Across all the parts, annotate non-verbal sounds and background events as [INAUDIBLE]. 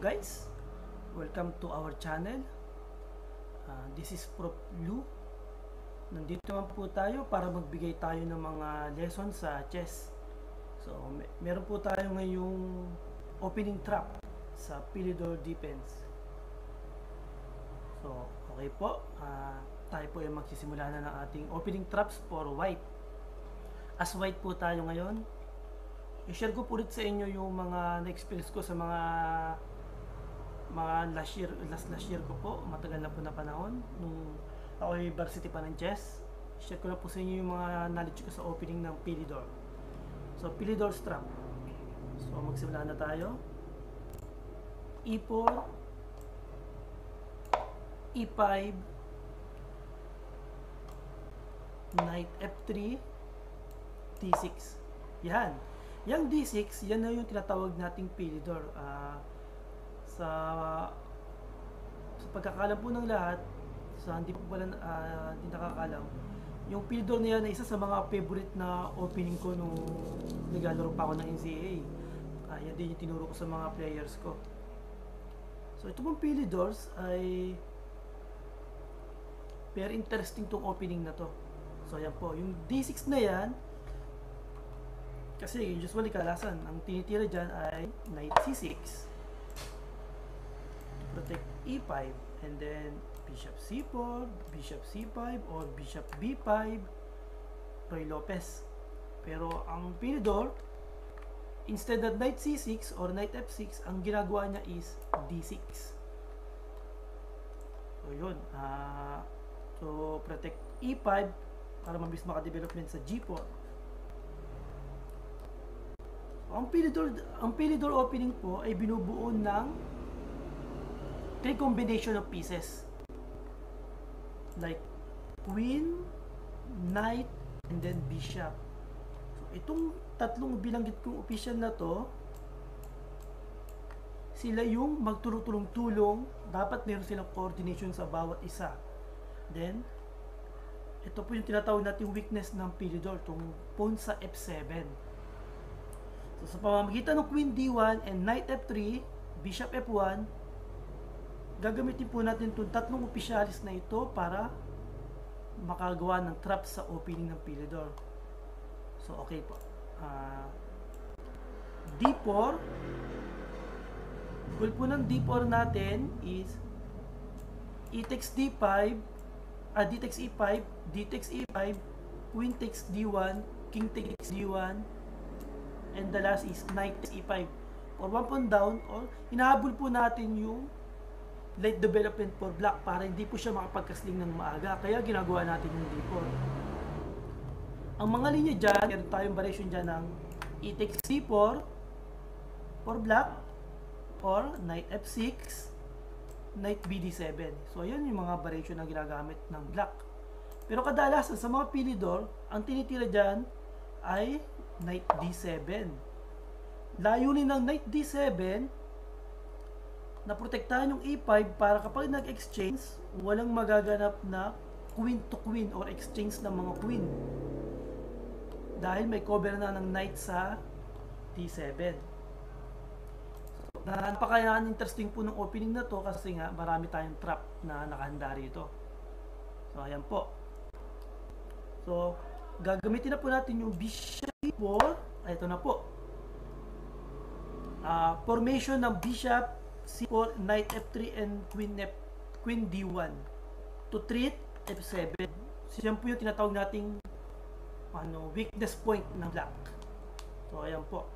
Guys, welcome to our channel. Uh, this is Prof. Lu. Nandito naman po tayo para magbigay tayo ng mga lessons sa chess. So, may, meron po tayo ngayong opening trap sa Philidor Defense. So, okay po. Uh, tayo po ay magsisimula na ng ating opening traps for white. As white po tayo ngayon, i-share ko po ulit sa inyo yung mga na-experience ko sa mga mga last year, last last year ko po, matagal na po na panahon, nung ako ay varsity pa ng chess. Share ko lang po sa inyo yung mga knowledge ko sa opening ng Philidor. So, Philidor strap. So, magsimula na tayo. E4, E5, Knight F3, D6. Yan. Yung D6, yan na yung tinatawag nating Philidor. Uh, sa sa pagkakalam po ng lahat, sa hindi po pala uh, hindi nakakalam, yung Philidor na yan ay isa sa mga favorite na opening ko nung naglalaro pa ako ng NCAA. Uh, yan din yung tinuro ko sa mga players ko. So ito pong Philidors ay very interesting tong opening na to. So yan po, yung D6 na yan, kasi usually kalasan, ang tinitira dyan ay Knight C6 protect E5 and then Bishop C4, Bishop C5 or Bishop B5 Roy Lopez. Pero ang Pinidor, instead of Knight C6 or Knight F6, ang ginagawa niya is D6. So yun, uh, so protect E5 para mabilis maka-development sa G4. Ang Pilidor, ang Pilidor opening po ay binubuo ng three combination of pieces. Like queen, knight, and then bishop. So, itong tatlong bilanggit kong official na to, sila yung magtulong-tulong, dapat meron silang coordination sa bawat isa. Then, ito po yung tinatawag natin weakness ng Pilidor, itong pawn sa F7. So, sa pamamagitan ng Queen D1 and Knight F3, Bishop F1, gagamitin po natin itong tatlong opisyalis na ito para makagawa ng trap sa opening ng Pilidor. So, okay po. Uh, D4, goal po ng D4 natin is E takes D5, uh, D takes E5, D takes E5, Queen takes D1, King takes D1, and the last is Knight takes E5. Or one pawn down, or hinahabol po natin yung late development for black para hindi po siya makapagkasling ng maaga. Kaya ginagawa natin yung D4. Ang mga linya dyan, meron tayong variation dyan ng e takes C4 for black or knight F6 knight BD7. So, ayan yung mga variation na ginagamit ng black. Pero kadalasan sa mga pilidor, ang tinitira dyan ay knight D7. Layunin ng knight D7 na protektahan yung E5 para kapag nag-exchange, walang magaganap na queen to queen or exchange ng mga queen. Dahil may cover na ng knight sa D7. So, napaka interesting po ng opening na to kasi nga marami tayong trap na nakahanda rito. So, ayan po. So, gagamitin na po natin yung bishop 4. Ito na po. Uh, formation ng bishop C4, Knight F3, and Queen F, Queen D1 to treat F7. So, yan po yung tinatawag nating ano, weakness point ng black. So, ayan po.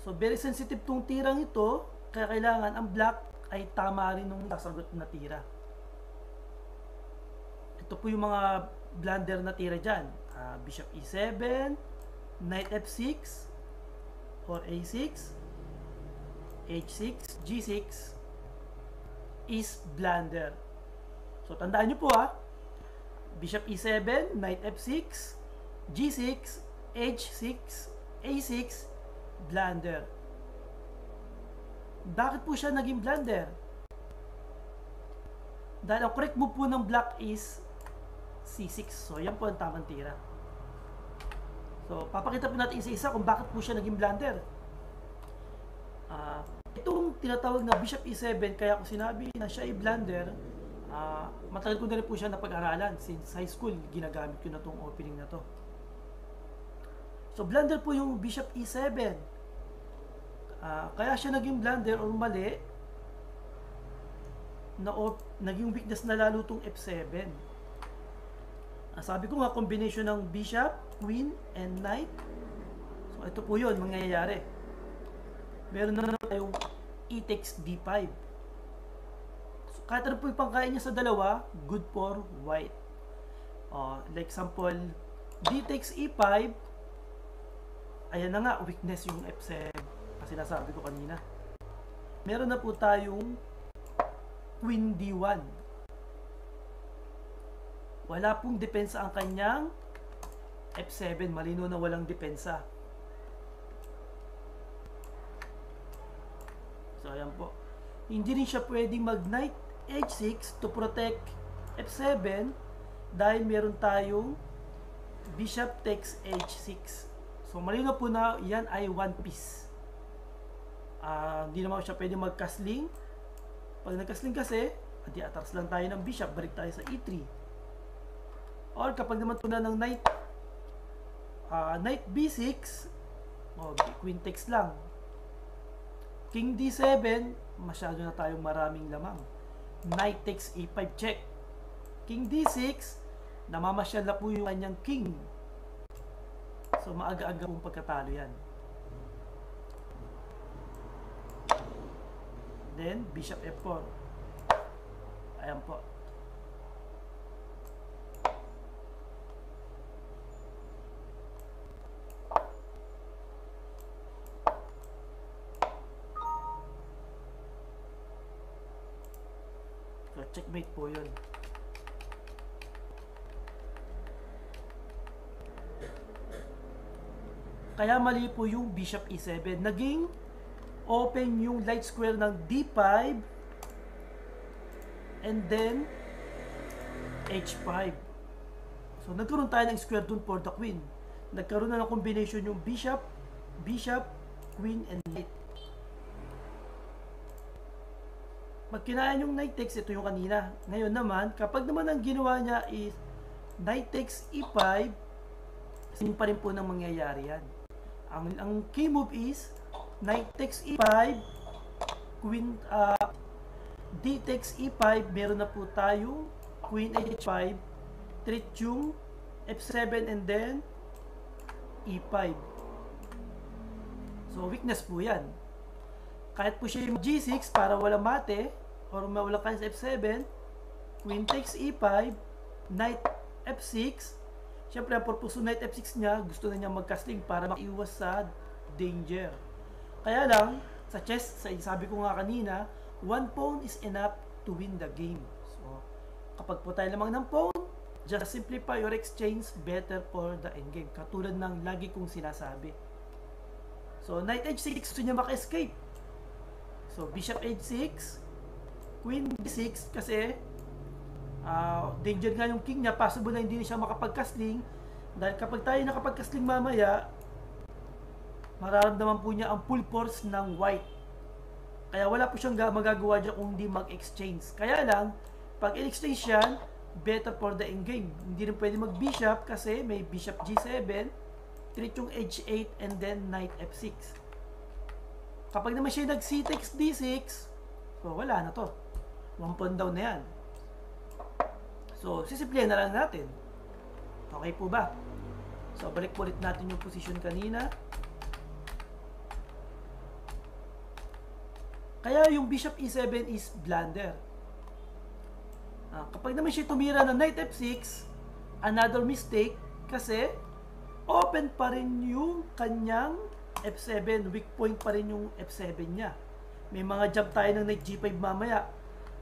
So, very sensitive tong tirang ito, kaya kailangan ang black ay tama rin nung nasagot na tira. Ito po yung mga blunder na tira dyan. Uh, Bishop E7, Knight F6, or A6, H6, G6 is blunder. So, tandaan nyo po ha. Bishop E7, Knight F6, G6, H6, A6, blunder. Bakit po siya naging blunder? Dahil ang correct move po ng black is C6. So, yan po ang tamang tira. So, papakita po natin isa-isa kung bakit po siya naging blunder. Ah, itong tinatawag na Bishop E7, kaya ko sinabi na siya ay blunder, ah, matagal ko na rin po siya napag-aralan since high school, ginagamit ko na tong opening na to. So blunder po yung Bishop E7. Ah, kaya siya naging blunder or mali na op, naging weakness na lalo tong F7. Ah, sabi ko nga combination ng bishop, queen, and knight. So ito po 'yon mangyayari. Meron na naman tayong e takes d5. So, kahit ano po yung pangkain niya sa dalawa, good for white. Uh, like example, d takes e5, ayan na nga, weakness yung f7 kasi nasabi ko kanina. Meron na po tayong queen d1. Wala pong depensa ang kanyang f7. Malino na walang depensa. Ayan po. Hindi rin siya pwedeng mag knight h6 to protect f7 dahil meron tayong bishop takes h6. So, malino po na yan ay one piece. Uh, hindi naman siya pwedeng magkasling. Pag nagkasling kasi, di atras lang tayo ng bishop, balik tayo sa e3. Or kapag naman po na ng knight, uh, knight b6, oh, queen takes lang. King d7, masyado na tayong maraming lamang. Knight takes e5 check. King d6, namamasyal na po yung kanyang king. So maaga-aga pong pagkatalo yan. Then, bishop f4. Ayan po. So, checkmate po yun. Kaya mali po yung bishop e7. Naging open yung light square ng d5 and then h5. So, nagkaroon tayo ng square dun for the queen. Nagkaroon na ng combination yung bishop, bishop, queen, and knight. Pag kinaan yung knight takes, ito yung kanina. Ngayon naman, kapag naman ang ginawa niya is knight takes e5, sin pa rin po nang mangyayari yan. Ang, ang key move is knight takes e5, queen, uh, d takes e5, meron na po tayo queen h5, treat yung f7 and then e5. So, weakness po yan. Kahit po siya yung g6 para wala mate or mawala kayo sa f7, queen takes e5, knight f6, Siyempre, ang purpose knight f6 niya, gusto na niya magcasting para maiwas sa danger. Kaya lang, sa chess, sa sabi ko nga kanina, one pawn is enough to win the game. So, kapag po tayo lamang ng pawn, just simplify your exchange better for the endgame. Katulad ng lagi kong sinasabi. So, knight h6, gusto niya maka-escape. So, bishop h6, queen b6, kasi uh, danger nga yung king niya, possible na hindi siya makapagkasling dahil kapag tayo nakapagkasling mamaya, mararamdaman po niya ang full force ng white. Kaya wala po siyang magagawa dyan kung hindi mag-exchange. Kaya lang, pag in-exchange yan, better for the endgame. Hindi rin pwede mag-bishop kasi may bishop g7, treat yung h8, and then knight f6. Kapag naman siya nag-c takes d6, so wala na to. One pawn down na yan. So, sisimplihan na lang natin. Okay po ba? So, balik ulit natin yung position kanina. Kaya yung bishop e7 is blunder. Ah, kapag naman siya tumira ng knight f6, another mistake kasi open pa rin yung kanyang f7, weak point pa rin yung f7 niya. May mga jump tayo ng knight g5 mamaya.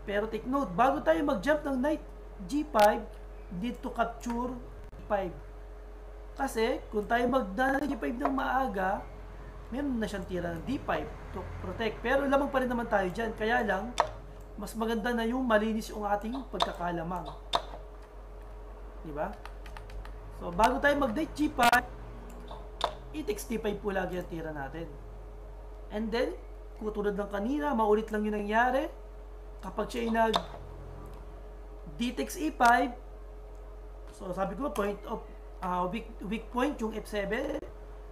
Pero take note, bago tayo mag-jump ng knight G5 need to capture 5. Kasi kung tayo magdala ng G5 ng maaga, meron na siyang tira ng D5 to protect. Pero lamang pa rin naman tayo dyan. Kaya lang, mas maganda na yung malinis yung ating pagkakalamang. Di ba? So, bago tayo mag-date G5, i-takes D5 po lagi ang tira natin. And then, Tulad ng kanina, maulit lang yung nangyari. Kapag siya nag DTX E5, so sabi ko point of uh, weak, weak point yung F7.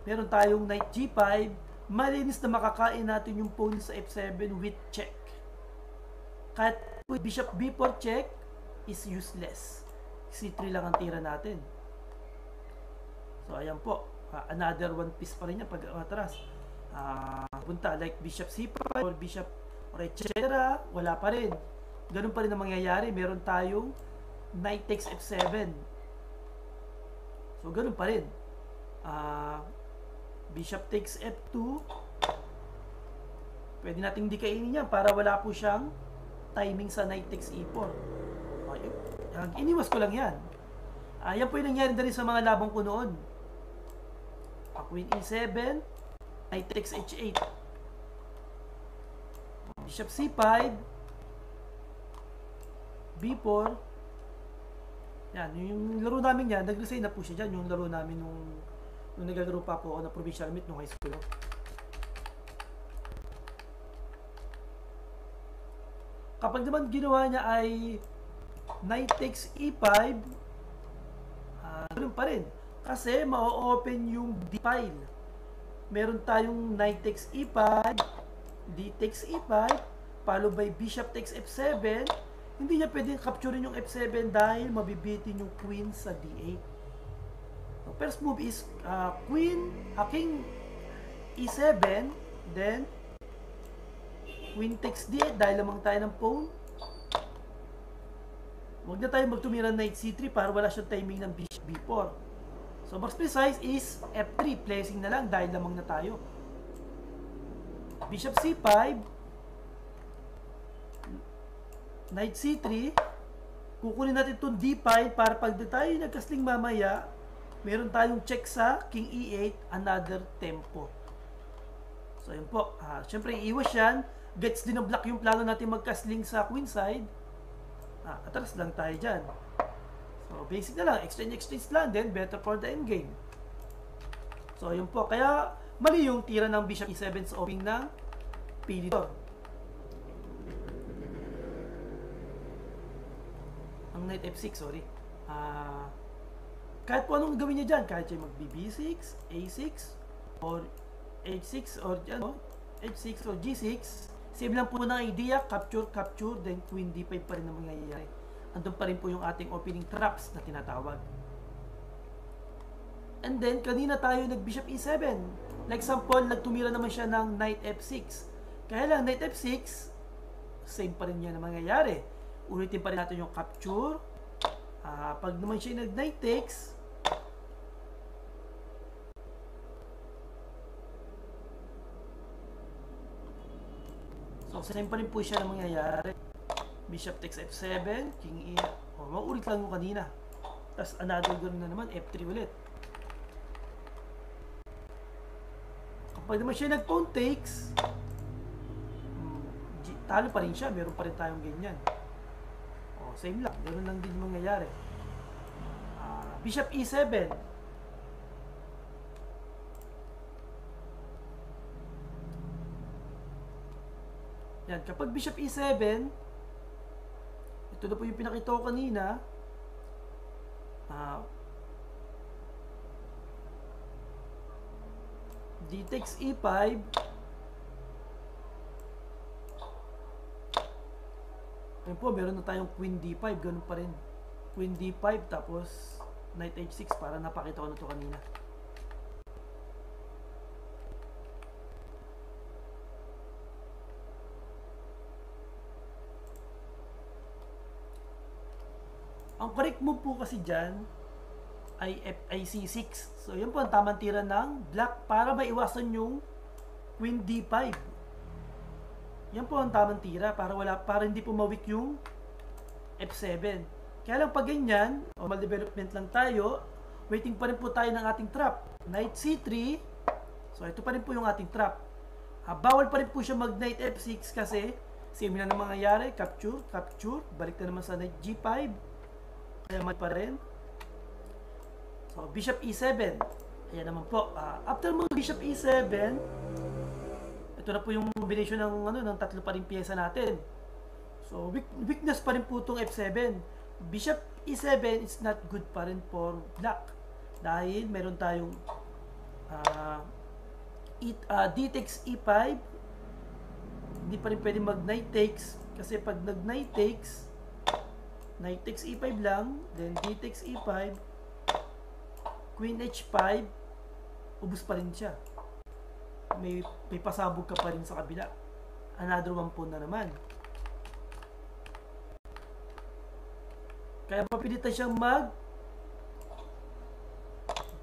Meron tayong knight G5. Malinis na makakain natin yung pawn sa F7 with check. Kahit bishop B4 check is useless. C3 lang ang tira natin. So ayan po. Uh, another one piece pa rin yan pag atras. Uh, punta like bishop C5 or bishop or etc. Wala pa rin. Ganun pa rin ang mangyayari. Meron tayong knight takes F7. So ganun pa rin. Uh, bishop takes F2. Pwede nating dikainin yan para wala po siyang timing sa knight takes E4. Okay. Iniwas ko lang yan. Uh, yan po yung nangyari na rin sa mga labang ko noon. Uh, Queen E7, knight takes H8. Bishop C5, B4, yan, yung laro namin yan, nag-resign na po siya dyan, yung laro namin nung, nung naglalaro pa po ako na provincial meet nung high school. Kapag naman ginawa niya ay knight takes e5, uh, ganun pa rin. Kasi ma-open yung D file. Meron tayong knight takes e5, D takes e5, followed by bishop takes f7, hindi niya pwedeng capturein yung f7 dahil mabibitin yung queen sa d8. So, first move is uh, queen, uh, king e7, then queen takes d8 dahil lamang tayo ng pawn. Huwag na tayo magtumira knight c3 para wala siyang timing ng bishop b4. So, mas precise is f3, placing na lang dahil lamang na tayo. Bishop c5, knight c3, kukunin natin itong d5 para pag tayo nagkasling mamaya, meron tayong check sa king e8, another tempo. So, yun po. Uh, Siyempre, iiwas yan. Gets din ang block yung plano natin magkasling sa queen side. Ah, atras lang tayo dyan. So, basic na lang. Exchange, exchange lang. Then, better for the endgame. So, yun po. Kaya, mali yung tira ng bishop e7 sa opening ng pilidor. ang knight f6, sorry. Uh, kahit po anong gawin niya dyan, kahit siya mag-b6, a6, or h6, or ano, h6 or g6, same lang po ng idea, capture, capture, then queen d5 pa rin ang mangyayari. Andun pa rin po yung ating opening traps na tinatawag. And then, kanina tayo nag-bishop e7. Like example, nagtumira naman siya ng knight f6. Kaya lang, knight f6, same pa rin yan ang mangyayari ulitin pa rin natin yung capture. Uh, pag naman siya nag-night takes, So, same pa rin po siya na mangyayari. Bishop takes F7, King E. Oh, maulit lang yung kanina. Tapos another ganoon na naman, F3 ulit. Kapag naman siya nag-pawn takes, talo pa rin siya, meron pa rin tayong ganyan. Oh, same lang. Ganun lang din mangyayari. Uh, Bishop E7. Yan. Kapag Bishop E7, ito na po yung pinakita ko kanina. Uh, D takes E5. Ayun po, meron na tayong Queen D5, ganun pa rin. Queen D5, tapos Knight H6 para napakita ko na to kanina. Ang correct move po kasi dyan ay, F, ay C6. So, yun po ang tamang tira ng black para maiwasan yung Queen D5. Yan po ang tamang tira para wala para hindi po mawik yung F7. Kaya lang pag ganyan, normal development lang tayo, waiting pa rin po tayo ng ating trap. Knight C3, so ito pa rin po yung ating trap. Ah, bawal pa rin po siya mag Knight F6 kasi same na naman mangyayari, capture, capture, balik na naman sa Knight G5. Kaya may pa rin. So, Bishop E7. Ayan naman po. Uh, after mo Bishop E7, ito na po yung combination ng ano ng tatlo pa rin piyesa natin. So weak, weakness pa rin po itong F7. Bishop E7 is not good pa rin for black. Dahil meron tayong uh, e, uh, D takes E5. Hindi pa rin pwede mag knight takes kasi pag nag knight takes knight takes E5 lang, then D takes E5, Queen H5, ubus pa rin siya may, may pasabog ka pa rin sa kabila. Another one po na naman. Kaya papilitan siyang mag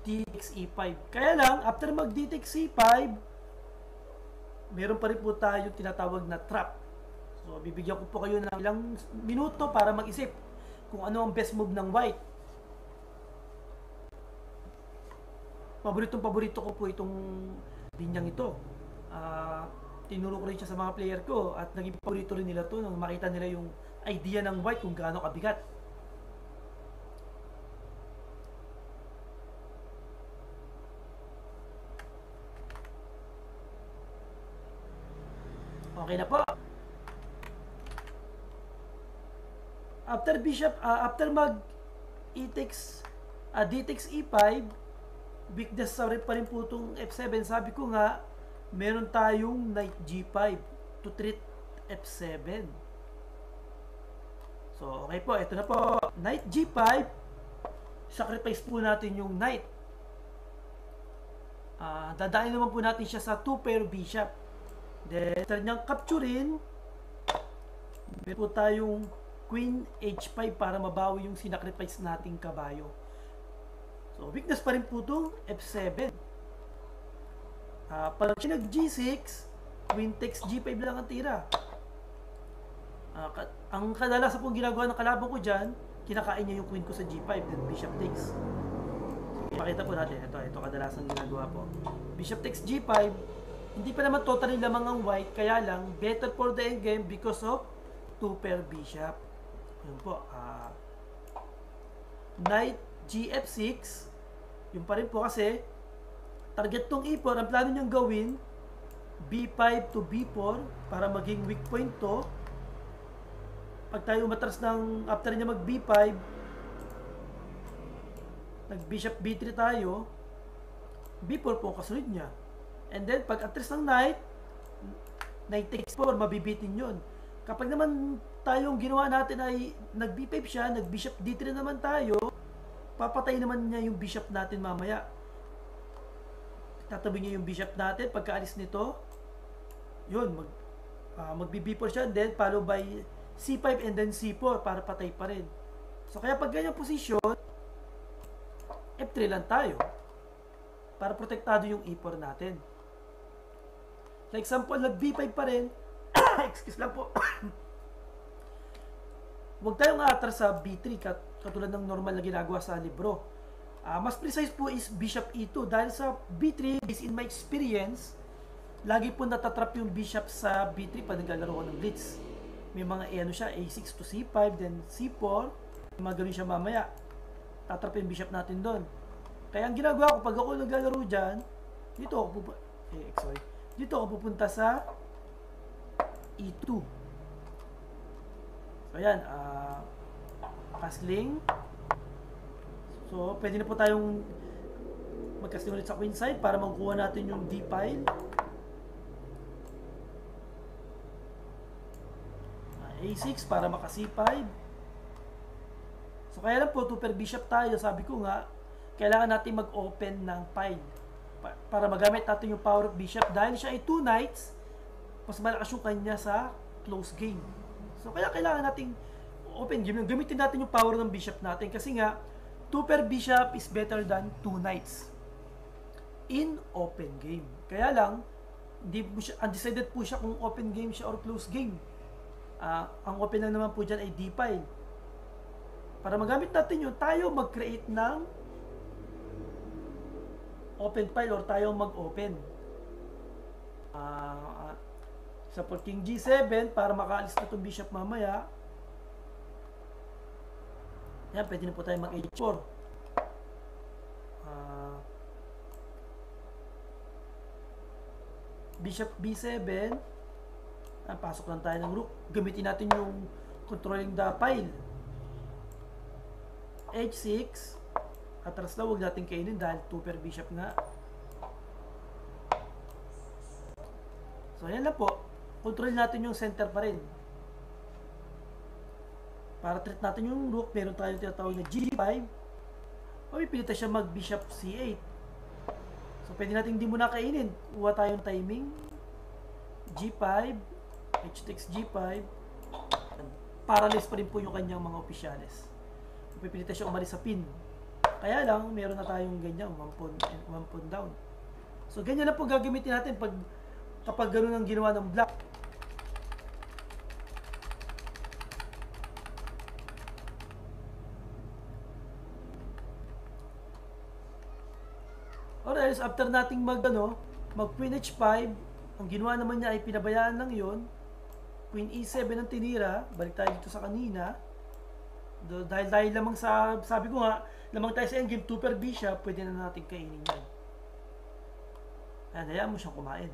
DTX E5. Kaya lang, after mag DTX E5, meron pa rin po tayo tinatawag na trap. So, bibigyan ko po kayo ng ilang minuto para mag-isip kung ano ang best move ng white. Paboritong paborito ko po itong linyang ito. Uh, tinuro ko rin siya sa mga player ko at naging paborito rin nila to nang makita nila yung idea ng white kung gaano kabigat. Okay na po. After bishop, uh, after mag e takes, uh, d takes e5, weakness sa rin pa rin po itong F7. Sabi ko nga, meron tayong knight G5 to treat F7. So, okay po. Ito na po. Knight G5. Sacrifice po natin yung knight. Uh, dadain naman po natin siya sa 2 pair bishop. Then, after niyang capturein, meron po tayong queen H5 para mabawi yung sinacrifice nating kabayo. So, weakness pa rin po itong F7. Uh, pag siya nag-G6, queen takes G5 lang ang tira. Uh, ka ang kadalasan pong ginagawa ng kalaban ko dyan, kinakain niya yung queen ko sa G5, then bishop takes. Sige, pakita po natin. Ito, ito kadalasan ginagawa po. Bishop takes G5, hindi pa naman totally lamang ang white, kaya lang, better for the endgame because of two pair bishop. Yun po. Uh, knight GF6, yung pa rin po kasi, target tong E4, ang plano niyang gawin, B5 to B4 para maging weak point to. Pag tayo umatras ng, after niya mag B5, nag bishop B3 tayo, B4 po kasunod niya. And then, pag atras ng knight, knight takes 4, mabibitin yun. Kapag naman tayong ginawa natin ay nag B5 siya, nag bishop D3 naman tayo, papatay naman niya yung bishop natin mamaya. Tatabi niya yung bishop natin pagkaalis nito. Yun, mag, uh, magbi-b4 siya then follow by c5 and then c4 para patay pa rin. So kaya pag ganyan posisyon, f3 lang tayo para protektado yung e4 natin. Like example, nag-b5 pa rin. [COUGHS] Excuse lang po. [COUGHS] Huwag tayong atras sa b3 kat katulad ng normal na ginagawa sa libro. Uh, mas precise po is bishop e2 dahil sa b3 based in my experience lagi po natatrap yung bishop sa b3 pag naglalaro ko ng blitz. May mga eh, ano siya, a6 to c5, then c4, may mga siya mamaya. Tatrap yung bishop natin doon. Kaya ang ginagawa ko, pag ako naglalaro dyan, dito ako pupunta, eh, sorry, dito ako pupunta sa e2. So, ayan, ah, uh, Castling. So, pwede na po tayong magcasting ulit sa queen side para makuha natin yung D file. A6 para maka C5. So, kaya lang po, 2 per bishop tayo. Sabi ko nga, kailangan natin mag-open ng file para magamit natin yung power of bishop. Dahil siya ay 2 knights, mas malakas yung kanya sa close game. So, kaya kailangan nating open game, gamitin natin yung power ng bishop natin kasi nga 2 per bishop is better than 2 knights in open game. Kaya lang, hindi po siya, undecided po siya kung open game siya or close game. Uh, ang open lang naman po dyan ay d-file. Para magamit natin yun, tayo mag-create ng open file or tayo mag-open. Uh, so King G7, para makaalis na itong bishop mamaya, yan, pwede na po tayo mag-H4. Uh, bishop b7. Ah, pasok lang tayo ng rook. Gamitin natin yung controlling the file. h6. Atras na, huwag natin kainin dahil 2 per bishop nga. So, ayan lang po. Control natin yung center pa rin. Para treat natin yung rook, meron tayong tinatawag na g5. Pamipilitan siya mag bishop c8. So, pwede natin hindi muna kainin. Kuha tayong timing. G5. H takes G5. Paralyze pa rin po yung kanyang mga opisyales. Pipilitan siya umalis sa pin. Kaya lang, meron na tayong ganyan, one pawn, one pawn down. So, ganyan na po gagamitin natin pag kapag ganun ang ginawa ng black. Else, after nating mag, ano, mag queen h5, ang ginawa naman niya ay pinabayaan lang yon Queen e7 ang tinira. Balik tayo dito sa kanina. Dahil dahil lamang sa, sabi ko nga, lamang tayo sa endgame, 2 per bishop, pwede na natin kainin yan. Ayan, hayaan mo siyang kumain.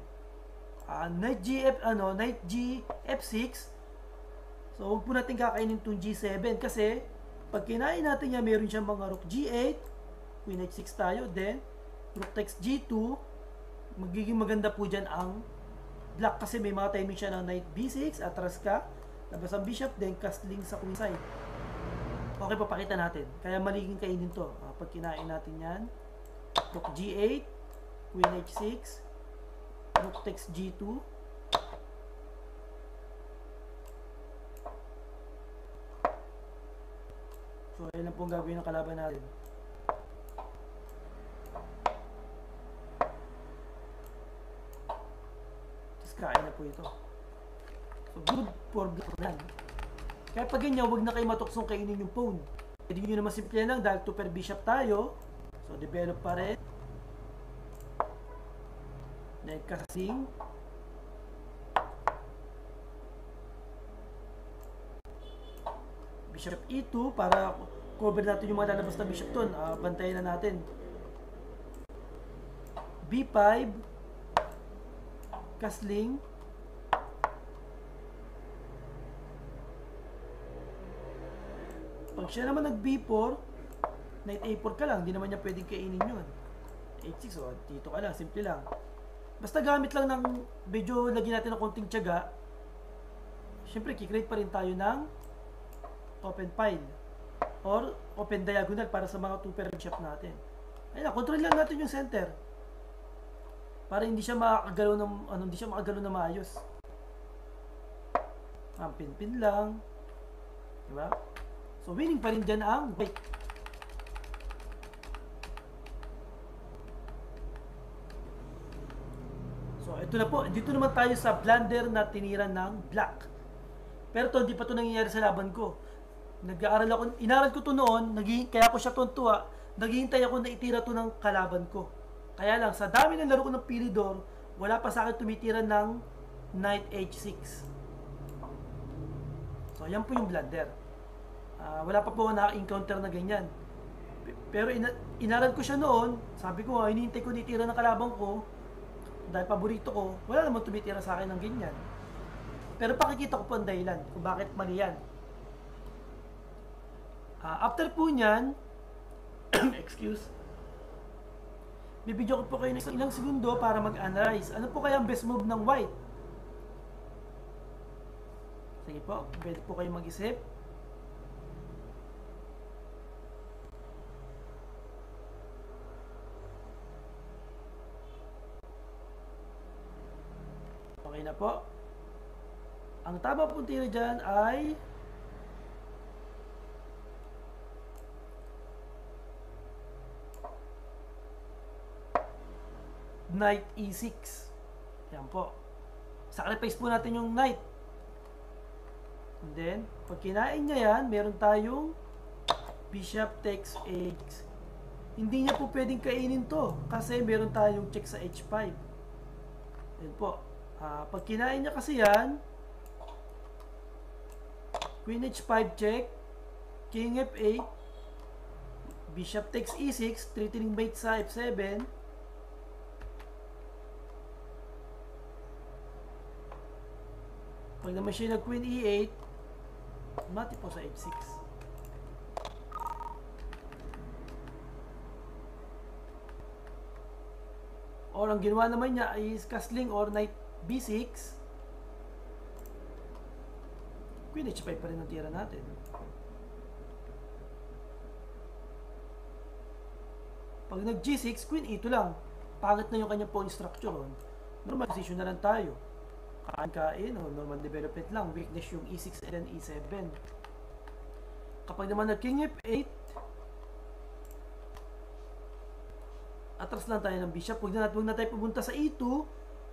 Uh, knight gf ano, knight g f6. So, huwag po natin kakainin itong g7 kasi pag kinain natin yan, meron siyang mga rook g8, queen h6 tayo, then takes g2, magiging maganda po dyan ang black kasi may mga timing siya ng knight b6, atras ka, labas ang bishop, then castling sa queen side. Okay, papakita natin. Kaya maliging kainin to. Uh, pag kinain natin yan, rook g8, queen h6, rook takes g2, So, ayun lang po ang gagawin ng kalaban natin. Kain na po ito. So, good for plan. Kaya pag ganyan, huwag na kayo matuksong kainin yung phone. Pwede nyo naman simple lang dahil 2 per bishop tayo. So, develop pa rin. Next casting. Bishop E2 para cover natin yung mga lalabas na bishop doon. Uh, bantayan na natin. B5 Kasling. Pag siya naman nag B4, knight A4 ka lang, hindi naman niya pwedeng kainin yun. H6, oh, dito ka lang, simple lang. Basta gamit lang ng medyo lagyan natin ng konting tiyaga. Siyempre, kikreate pa rin tayo ng open file or open diagonal para sa mga 2 pair shop natin. Ayun, control lang natin yung center para hindi siya makakagalaw ng ano hindi siya makagalaw na maayos. Ang pin-pin lang. Di ba? So winning pa rin diyan ang white. So ito na po, dito naman tayo sa blunder na tinira ng black. Pero to hindi pa to nangyayari sa laban ko. Nag-aaral ako, inaral ko to noon, naging, kaya ko siya tuntua, naghihintay ako na itira to ng kalaban ko. Kaya lang, sa dami ng laro ko ng Pilidor, wala pa sa akin tumitira ng Knight H6. So, yan po yung blunder. Uh, wala pa po na-encounter na ganyan. Pero ina inaral ko siya noon, sabi ko, hinihintay ko nitira ng kalabang ko, dahil paborito ko, wala naman tumitira sa akin ng ganyan. Pero pakikita ko po ang dahilan kung bakit mali yan. Uh, after po niyan, [COUGHS] excuse, Bibidyo ko po kayo ng ilang segundo para mag-analyze. Ano po kaya ang best move ng white? Sige po, pwede po kayo mag-isip. Okay na po. Ang tama pong tira dyan ay knight e6. Yan po. Sacrifice po natin yung knight. And then, pag kinain niya yan, meron tayong bishop takes h. Hindi niya po pwedeng kainin to kasi meron tayong check sa h5. Yan po. Uh, pag kinain niya kasi yan, queen h5 check, king f8, bishop takes e6, threatening bait sa f7, Pag naman siya nag queen e8, mati po sa h6. Or ang ginawa naman niya is castling or knight b6. Queen h5 pa rin ang tira natin. Pag nag g6, queen e2 lang. Pangit na yung kanyang pawn structure. Oh. Normal position na lang tayo. Kain-kain o normal development lang. Weakness yung e6 and then e7. Kapag naman nag king f8, atras lang tayo ng bishop. Huwag na, huwag na tayo pumunta sa e2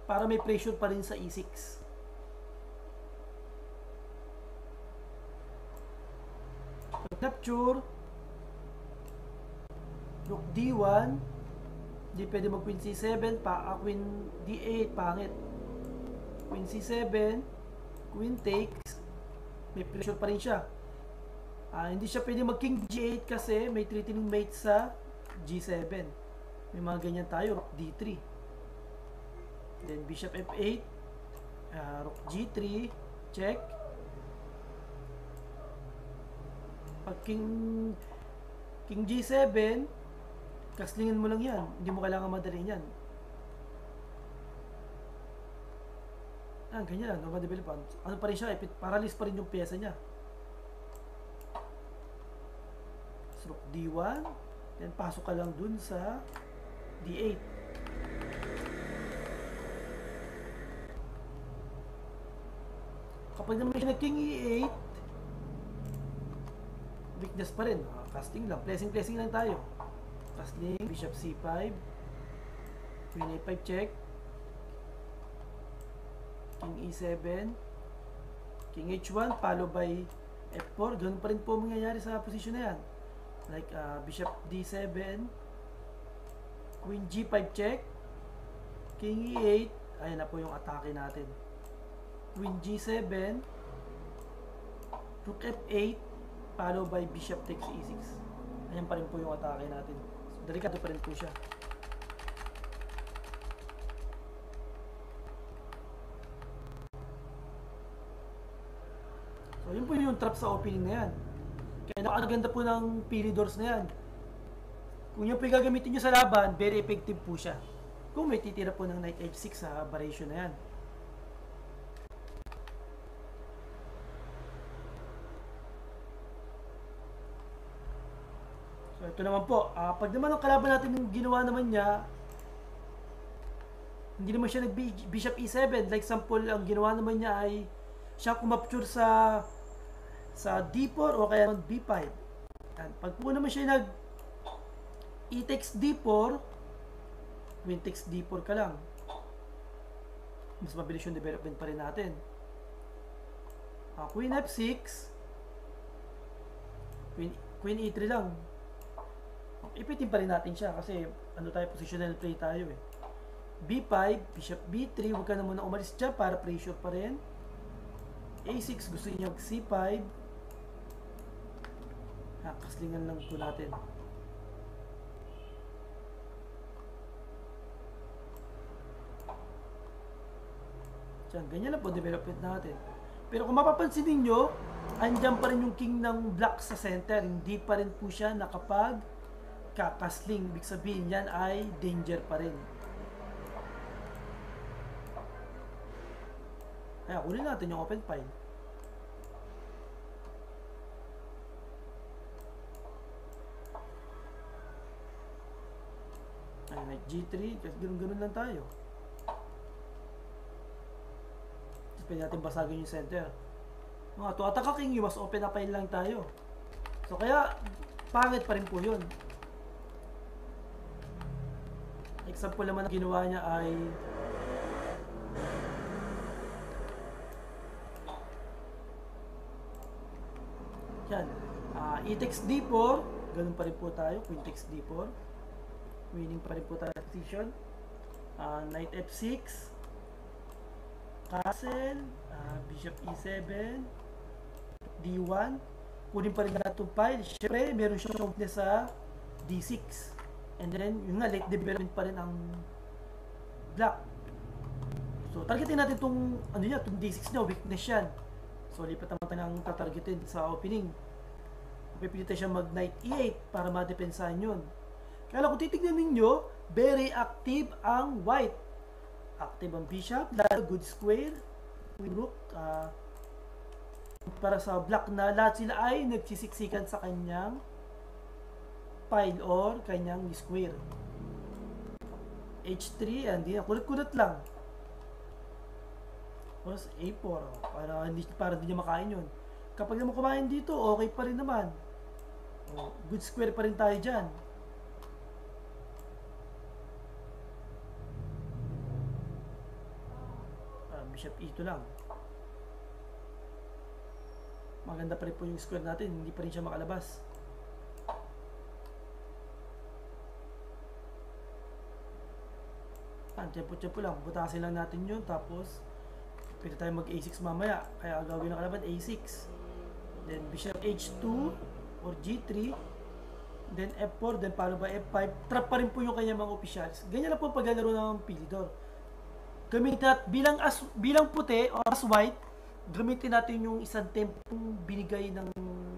para may pressure pa rin sa e6. Capture. Rook d1. Hindi pwede mag queen c7. Pa, uh, queen d8. Pangit. Queen c7. Queen takes. May pressure pa rin siya. Uh, hindi siya pwede mag king g8 kasi may threatening mate sa g7. May mga ganyan tayo. Rook d3. Then bishop f8. Uh, rook g3. Check. Pag king king g7, kaslingin mo lang yan. Hindi mo kailangan madaliin yan. Ah, ganyan development. Ano pa rin siya? Paralyze pa rin yung pyesa niya. Rook d1. Then pasok ka lang dun sa d8. Kapag naman siya nag-king e8, weakness pa rin. Uh, casting lang. Blessing-blessing lang tayo. Casting, bishop c5, queen a5 check, king e7, king h1, follow by f4. Ganun pa rin po mangyayari sa posisyon na yan. Like uh, bishop d7, queen g5 check, king e8, ayan na po yung atake natin. Queen g7, rook f8, follow by bishop takes e6. Ayan pa rin po yung atake natin. So, delikado pa rin po siya. So, yun po yung trap sa opening na yan. Kaya napakaganda po ng pili doors na yan. Kung yung po gagamitin nyo sa laban, very effective po siya. Kung may titira po ng knight h6 sa variation na yan. So ito naman po, uh, pag naman ang kalaban natin yung ginawa naman niya, hindi naman siya nag bishop e7. Like example, ang ginawa naman niya ay siya kumapture sa sa d4 o kaya b5. Yan. Pag po naman siya nag takes d4, queen takes d4 ka lang. Mas mabilis yung development pa rin natin. Uh, queen f6, queen, queen e3 lang ipitin pa rin natin siya kasi ano tayo, positional play tayo eh. B5, bishop B3, huwag ka na muna umalis dyan para pressure pa rin. A6, gusto niyo C5. Ha, kaslingan lang po natin. Diyan, ganyan lang po development natin. Pero kung mapapansin niyo andyan pa rin yung king ng black sa center. Hindi pa rin po siya nakapag kakasling. Ibig sabihin yan ay danger pa rin. Kaya kunin natin yung open file. Ay, knight G3. Kasi ganun-ganun lang tayo. Tapos pwede natin basagin yung center. Mga to, ataka king mas open na file lang tayo. So kaya, pangit pa rin po yun. Example naman ang ginawa niya ay Yan. Uh, e takes d4. Ganun pa rin po tayo. Queen takes d4. Winning pa rin po tayo position. Uh, knight f6. Castle. Uh, bishop e7. d1. Kunin pa rin natin itong file. Siyempre, meron siyang weakness sa d6. And then, yun nga, late development pa rin ang black. So, targetin natin itong, ano yan, itong D6 niya, weakness yan. So, lipat naman tayo ng tatargetin sa opening. Pipilitan siya mag knight e8 para madepensahan yun. Kaya kung titignan ninyo, very active ang white. Active ang bishop, lalo good square, rook, uh, para sa black na lahat sila ay nagsisiksikan sa kanyang pile or kanyang square. H3, hindi na, kulat-kulat lang. Tapos A4, oh, para hindi, para hindi niya makain yun. Kapag naman kumain dito, okay pa rin naman. Oh, good square pa rin tayo dyan. Uh, bishop E2 lang. Maganda pa rin po yung square natin, hindi pa rin siya makalabas. Ah, tempo-tempo lang. Butasin lang natin yun. Tapos, pwede tayo mag A6 mamaya. Kaya gawin na kalaban A6. Then, bishop H2 or G3. Then, F4. Then, paano ba F5? Trap pa rin po yung kanyang mga officials. Ganyan lang po paglalaro ng Pilidor. Gamitin natin, bilang, as, bilang puti or as white, gamitin natin yung isang tempong binigay ng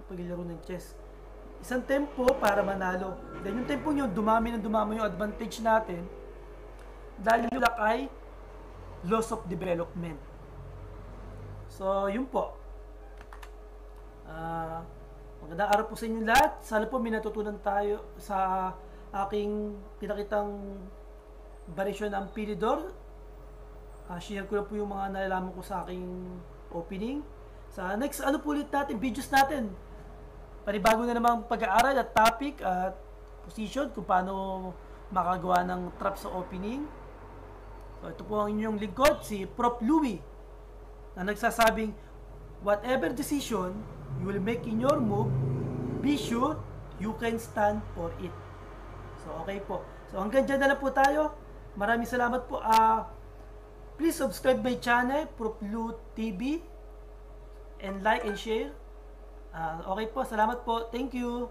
paglalaro ng chess. Isang tempo para manalo. Then, yung tempo nyo, dumami ng dumami yung advantage natin dahil yung ay loss of development. So, yun po. Uh, magandang araw po sa inyo lahat. Sana po may natutunan tayo sa aking pinakitang variation ng Pilidor. Uh, share ko na po yung mga nalalaman ko sa aking opening. Sa next, ano po ulit natin, videos natin. Panibago na namang pag-aaral at topic at position kung paano makagawa ng trap sa opening. So, ito po ang inyong lingkod, si Prof. Louie, na nagsasabing, whatever decision you will make in your move, be sure you can stand for it. So, okay po. So, hanggang dyan na lang po tayo. Maraming salamat po. Uh, please subscribe my channel, Prof. Lou TV, and like and share. Uh, okay po. Salamat po. Thank you.